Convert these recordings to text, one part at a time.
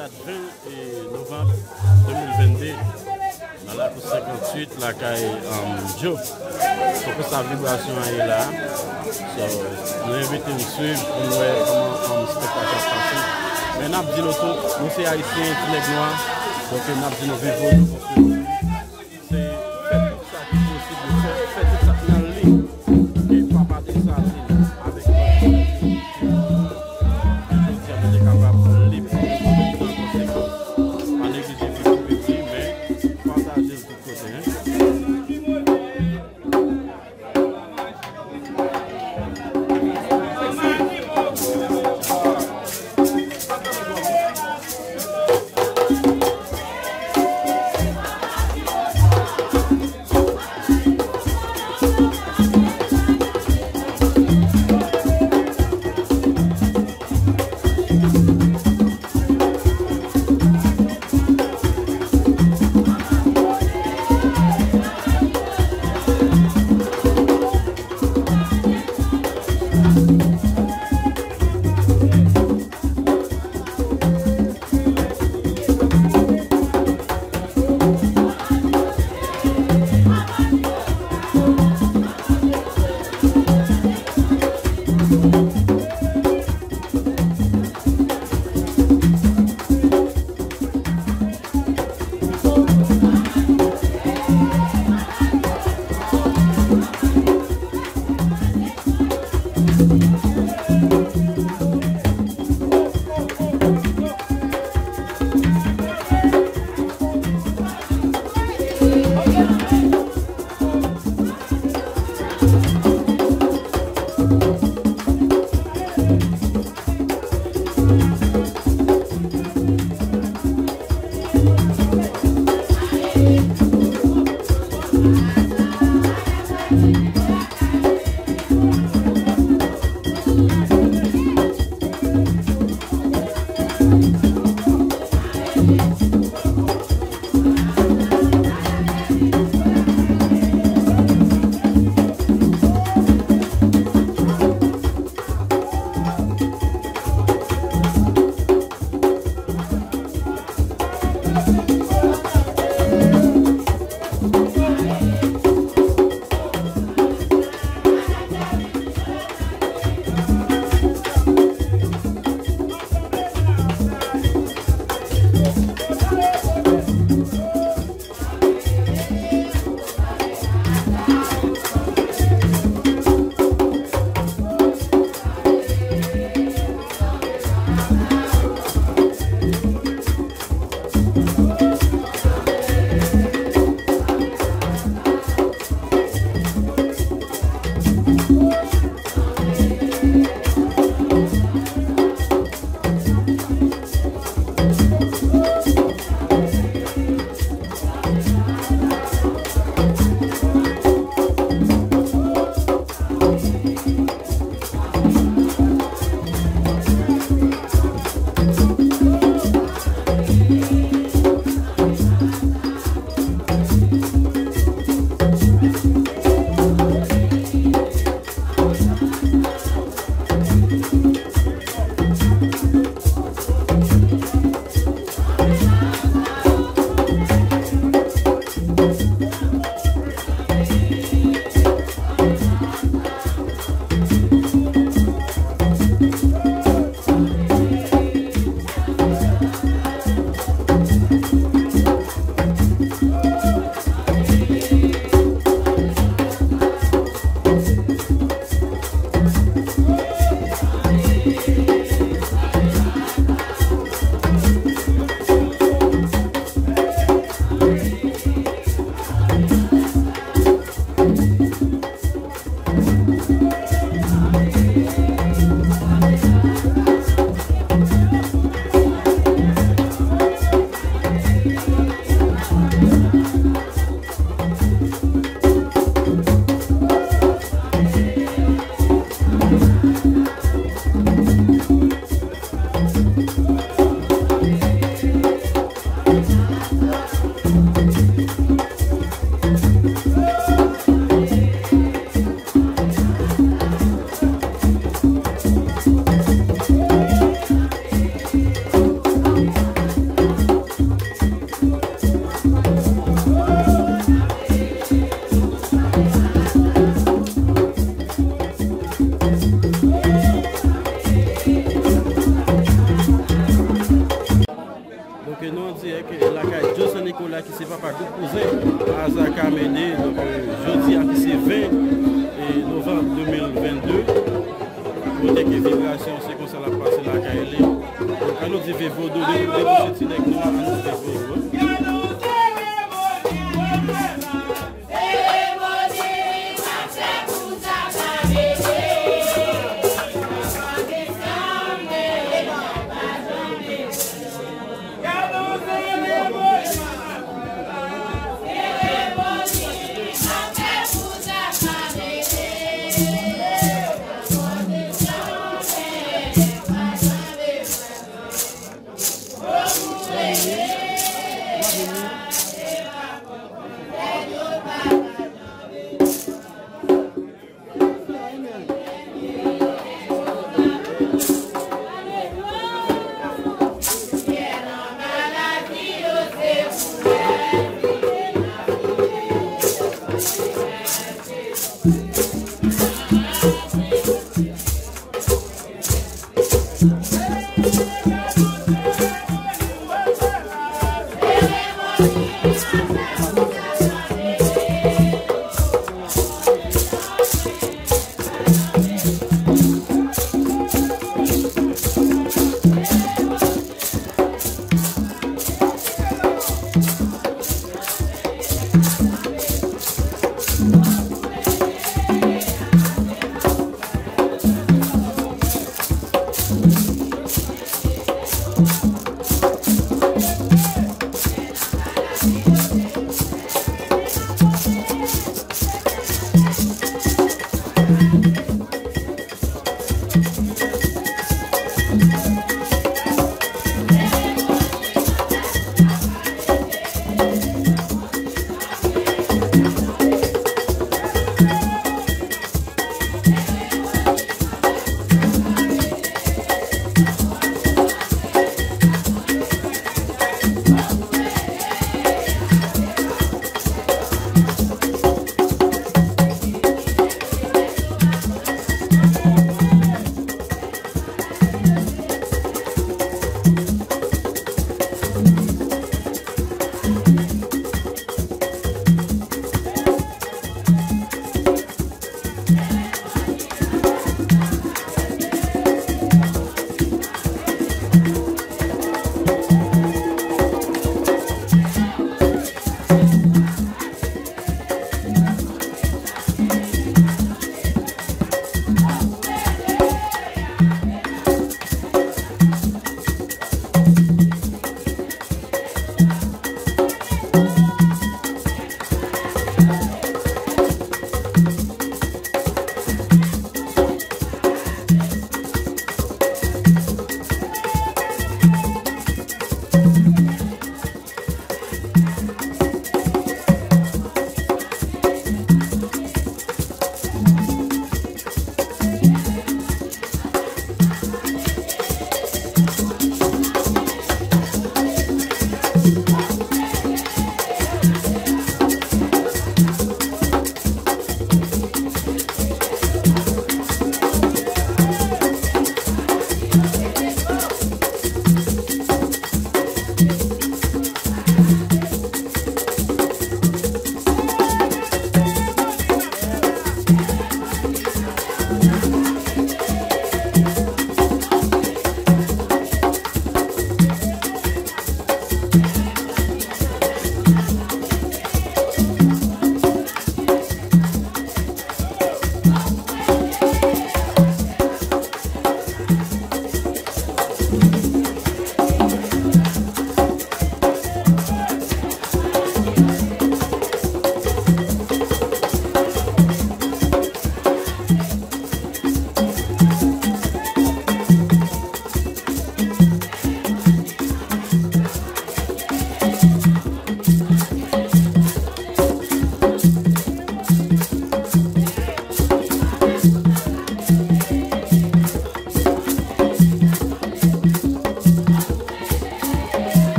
date 20 novembre 2022. Dans la cour 58, la caille um, Joe. Faut que sa vibration est là. So, nous invitons à suivre pour nous voir comment le spectacle se passe. Mais nous avons dit nous nous sommes haïtiens, tous les noirs. Donc nous avons dit nous vivons. C'est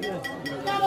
Yeah.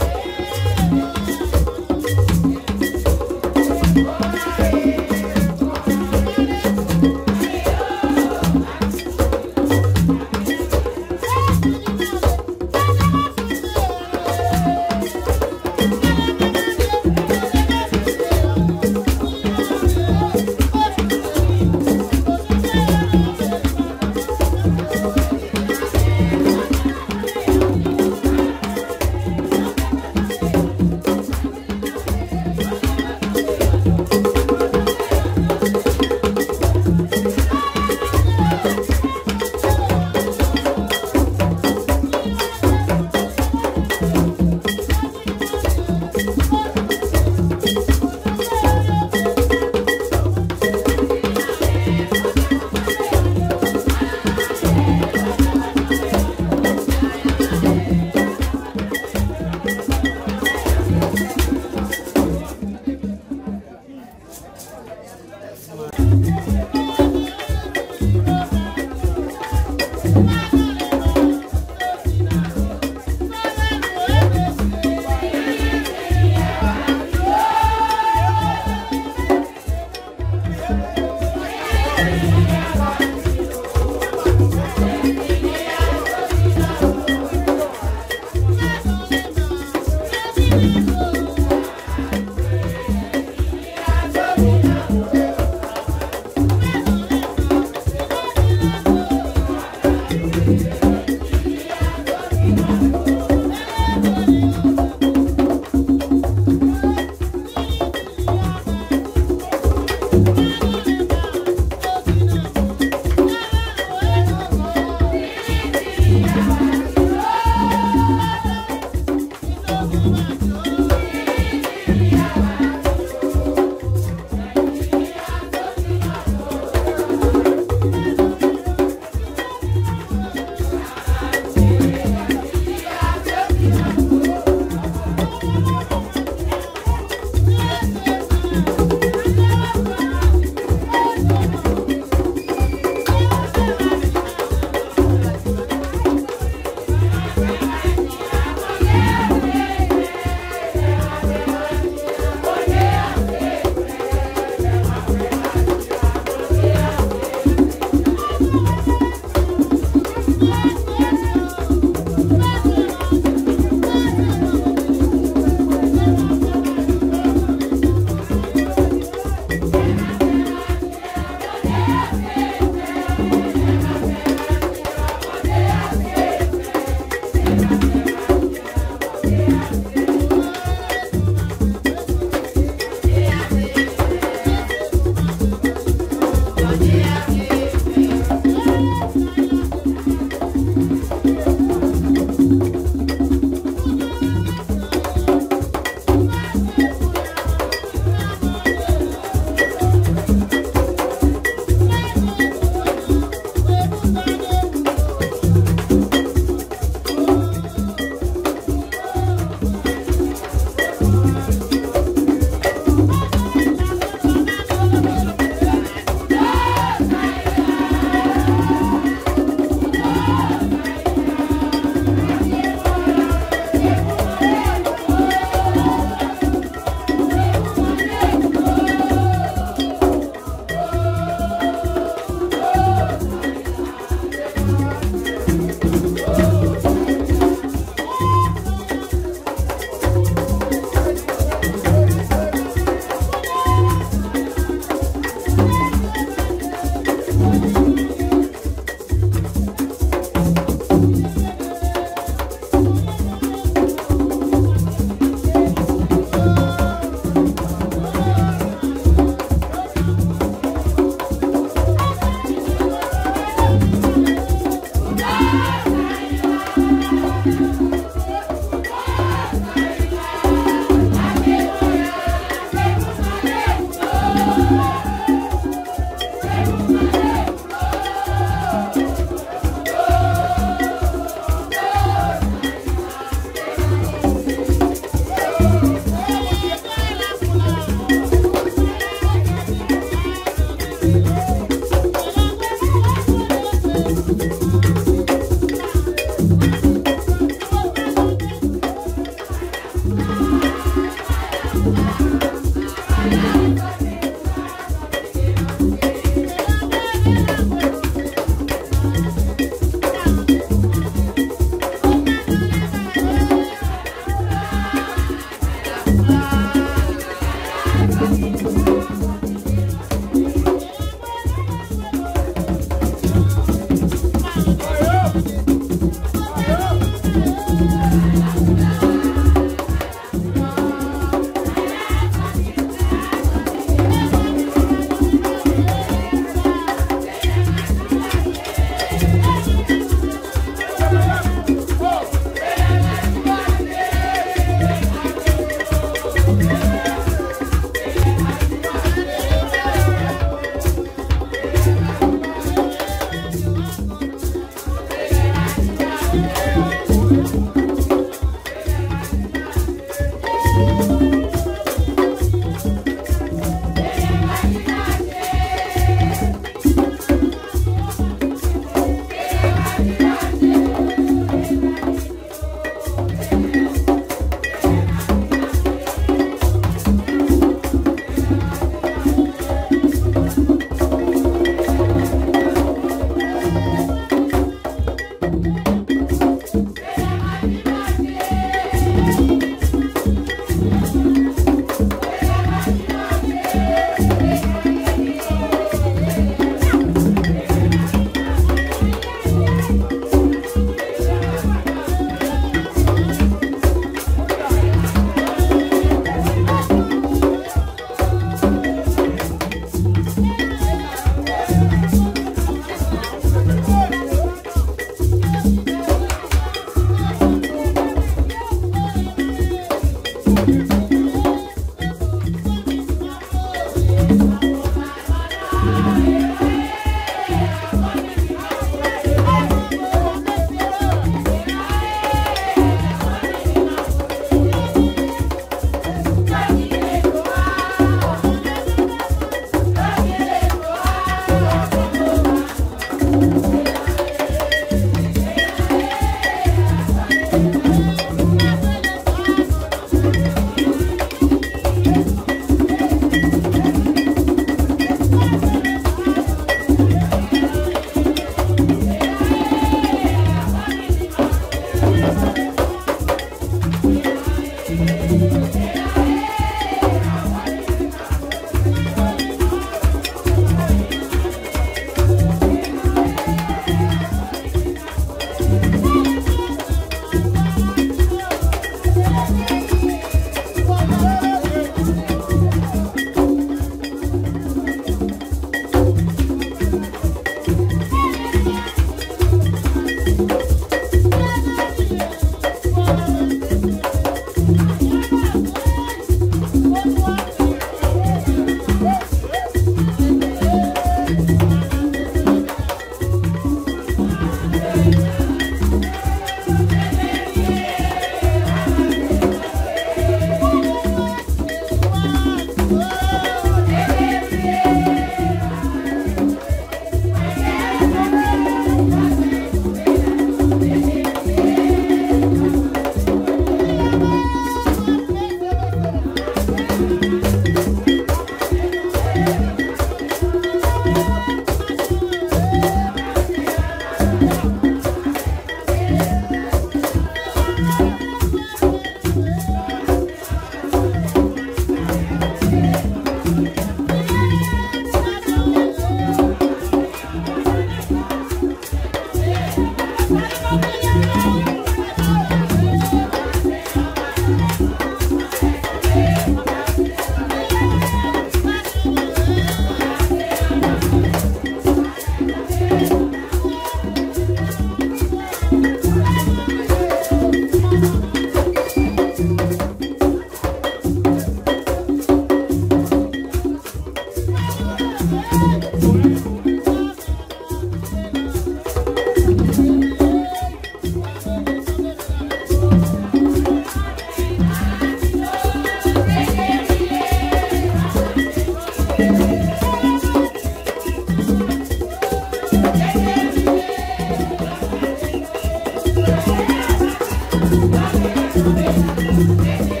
Música